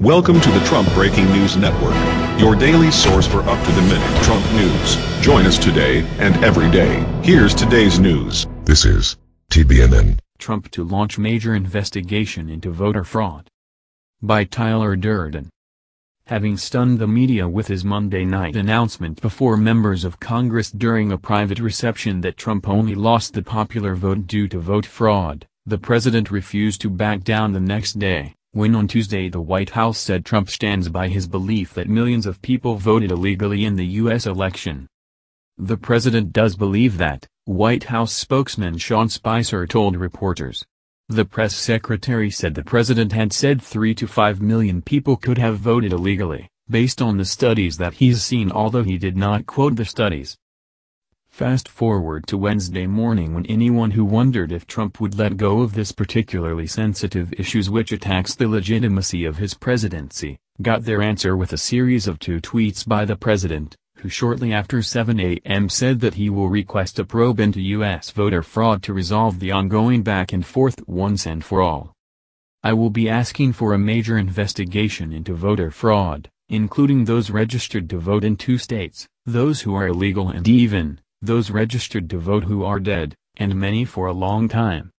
Welcome to the Trump Breaking News Network, your daily source for up-to-the-minute Trump news. Join us today and every day. Here's today's news. This is TBNN. Trump to launch major investigation into voter fraud. By Tyler Durden. Having stunned the media with his Monday night announcement before members of Congress during a private reception that Trump only lost the popular vote due to vote fraud, the president refused to back down the next day when on Tuesday the White House said Trump stands by his belief that millions of people voted illegally in the U.S. election. The president does believe that, White House spokesman Sean Spicer told reporters. The press secretary said the president had said 3 to 5 million people could have voted illegally, based on the studies that he's seen although he did not quote the studies. Fast forward to Wednesday morning when anyone who wondered if Trump would let go of this particularly sensitive issues which attacks the legitimacy of his presidency, got their answer with a series of two tweets by the president, who shortly after 7 a.m. said that he will request a probe into U.S. voter fraud to resolve the ongoing back and forth once and for all. I will be asking for a major investigation into voter fraud, including those registered to vote in two states, those who are illegal and even, those registered to vote who are dead, and many for a long time.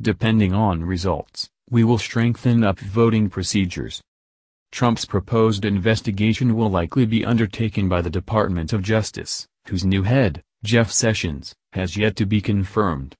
Depending on results, we will strengthen up voting procedures. Trump's proposed investigation will likely be undertaken by the Department of Justice, whose new head, Jeff Sessions, has yet to be confirmed.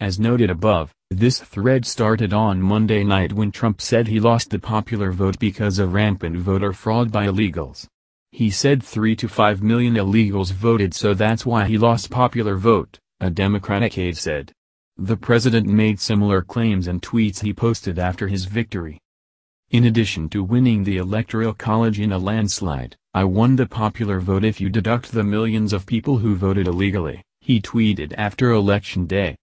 As noted above, this thread started on Monday night when Trump said he lost the popular vote because of rampant voter fraud by illegals. He said 3 to 5 million illegals voted so that's why he lost popular vote, a Democratic aide said. The president made similar claims and tweets he posted after his victory. In addition to winning the Electoral College in a landslide, I won the popular vote if you deduct the millions of people who voted illegally, he tweeted after Election Day.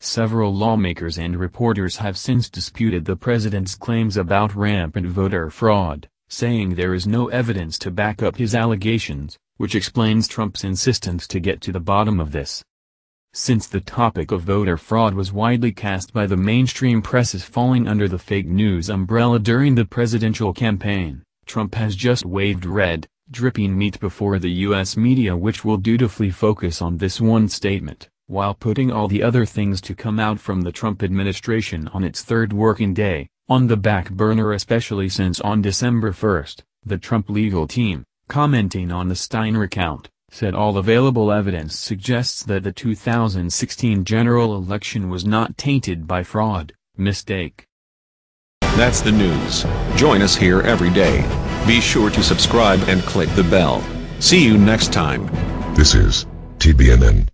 Several lawmakers and reporters have since disputed the president's claims about rampant voter fraud saying there is no evidence to back up his allegations, which explains Trump's insistence to get to the bottom of this. Since the topic of voter fraud was widely cast by the mainstream press as falling under the fake news umbrella during the presidential campaign, Trump has just waved red, dripping meat before the U.S. media which will dutifully focus on this one statement, while putting all the other things to come out from the Trump administration on its third working day, on the back burner especially since on December 1, the Trump legal team, commenting on the Stein recount, said all available evidence suggests that the 2016 general election was not tainted by fraud, mistake. That's the news. Join us here every day. Be sure to subscribe and click the bell. See you next time. This is TBNN.